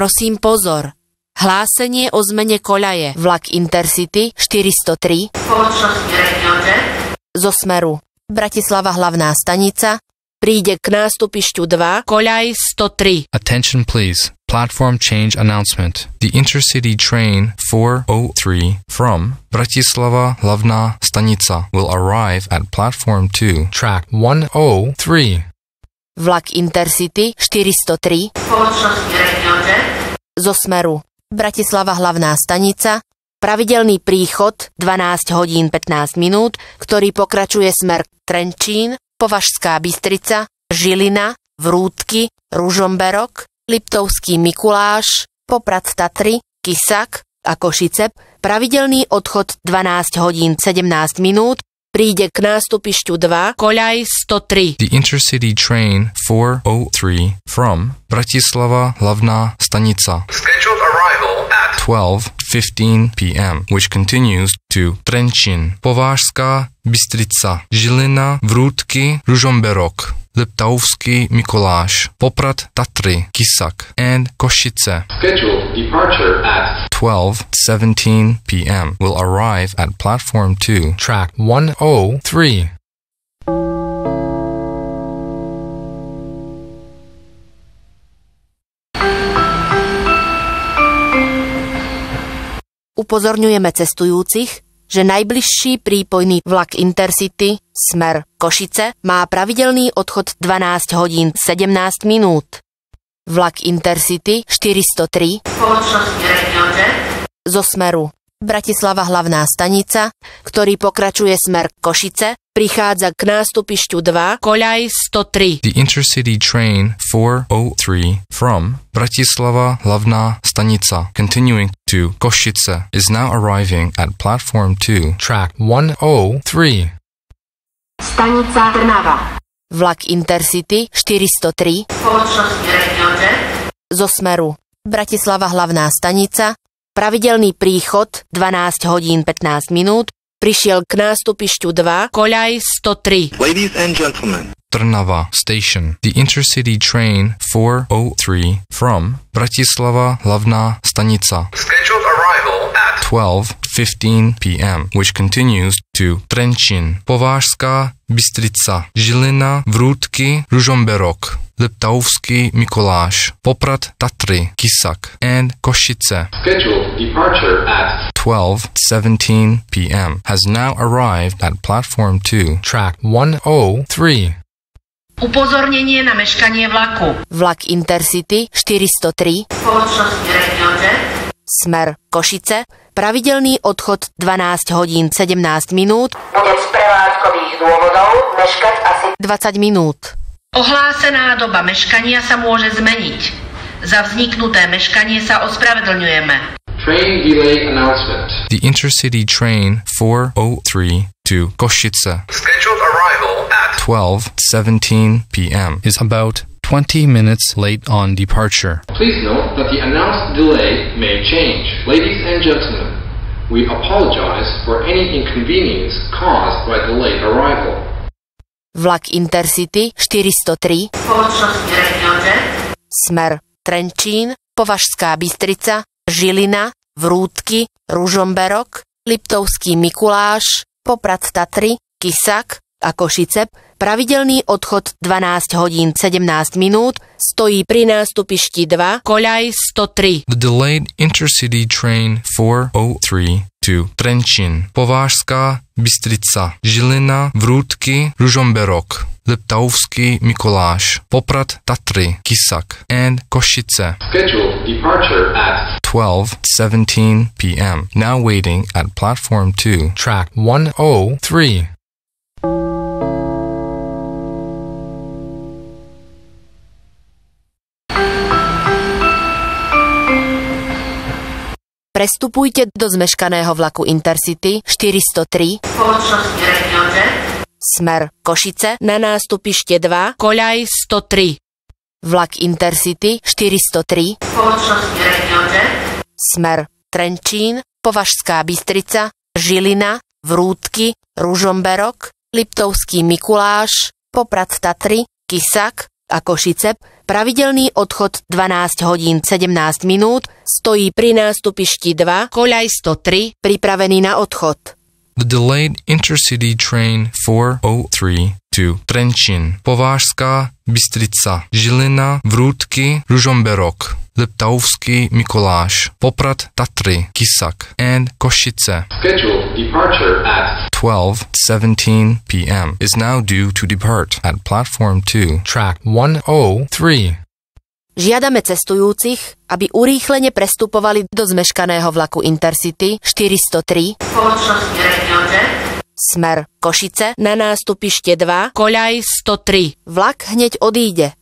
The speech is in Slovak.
Prosím pozor. Hlásenie o zmene koľaje vlak Intercity 403 spoločnosti zo smeru Bratislava hlavná stanica príde k nástupišťu 2 koľaj 103. Attention please. Platform change announcement. The intercity train 403 from Bratislava Hlavná stanica will arrive at platform 2, track 103. Vlak Intercity 403 spoločnosti zo smeru. Bratislava hlavná stanica pravidelný príchod 12 hodín 15 minút, ktorý pokračuje smer Trenčín, Považská Bystrica, Žilina, Vrútky, Ružomberok, Liptovský Mikuláš, Poprad Tatry, Kisak a Košice. Pravidelný odchod 12 hodín 17 minút príde k nástupišťu 2 koľaj 103. The intercity train 403 from Bratislava Hlavná stanica Scheduled arrival at 12:15 p.m., which continues to Trenčín, Povážská Bystrica, Žilina, Vrútky, Ružomberok, Liptavský Mikuláš, Poprad Tatry, Kisak, and Košice. scheduled departure at 12:17 p.m. will arrive at platform 2, track 103. Upozorňujeme cestujúcich, že najbližší prípojný vlak Intercity smer Košice má pravidelný odchod 12 hodín 17 minút. Vlak Intercity 403 spoločnosti Regionjet zo smeru Bratislava hlavná stanica, ktorý pokračuje smer Košice, prichádza k nástupišťu 2 koľaj 103. The intercity train 403 from Bratislava Hlavná stanica continuing to Košice is now arriving at platform 2, track 103. stanica Trnava. Vlak Intercity 403 spoločnosti Regionjet zo smeru Bratislava hlavná stanica, pravidelný príchod 12 hodín 15 minút, prišiel k nástupišťu 2 koľaj 103. Ladies and gentlemen, Trnava station. The intercity train 403 from Bratislava Hlavná stanica scheduled 12:15 p.m., which continues to Trenčín, Povážská Bystrica, Žilina, Vrútky, Ružomberok, Liptavský Mikuláš, Poprad Tatry, Kisak, and Košice. scheduled departure at 12:17 p.m. has now arrived at platform 2, track 103. upozornenie na meškanie vlaku Vlak Intercity 403 spoločnosti Regionjet smer Košice, pravidelný odchod 12 hodín 17 minút, bude z prevádzkových dôvodov meškať asi 20 minút. Ohlásená doba meškania sa môže zmeniť. Za vzniknuté meškanie sa ospravedlňujeme. train delay announcement. The intercity train 403 to Košice Scheduled arrival at 12:17 p.m. is about 20 minutes late on departure. Please note that the announced delay may change. Ladies and gentlemen, we apologize for any inconvenience caused by the late arrival. Vlak Intercity 403 Spoločnosti Regionjet smer Trenčín, Považská Bystrica, Žilina, Vrútky, Ružomberok, Liptovský Mikuláš, Poprad Tatry, Kisak a Košice pravidelný odchod 12 hodín 17 minút stojí pri nástupišti 2 koľaj 103. The delayed intercity train 403 to Trenčín, Povážská Bystrica, Žilina, Vrútky, Ružomberok, Liptavský Mikuláš, Poprad Tatry, Kisak, and Košice. Scheduled departure at 12:17 p.m. Now waiting at platform 2, track 103. Prestupujte do zmeškaného vlaku Intercity 403 spoločnosti Regionjet smer Košice na nástupište 2 koľaj 103. Vlak Intercity 403 spoločnosti smer Trenčín, Považská Bystrica, Žilina, Vrútky, Ružomberok, Liptovský Mikuláš, Poprad Tatry, Kisak a Košice, pravidelný odchod 12 hodín 17 minút, stojí pri nástupišti 2, koľaj 103, pripravený na odchod. The delayed intercity train 403 to Trenčín, Povážská Bystrica, Žilina, Vrútky, Ružomberok, Liptavský Mikuláš, Poprad Tatry, Kisak, and Košice. Scheduled departure at 12:17 p.m. is now due to depart at platform 2, track 103. Žiadame cestujúcich, aby urýchlene prestupovali do zmeškaného vlaku Intercity 403 Spoločnosti Regiojet smer Košice na nástupište 2 koľaj 103. Vlak hneď odíde.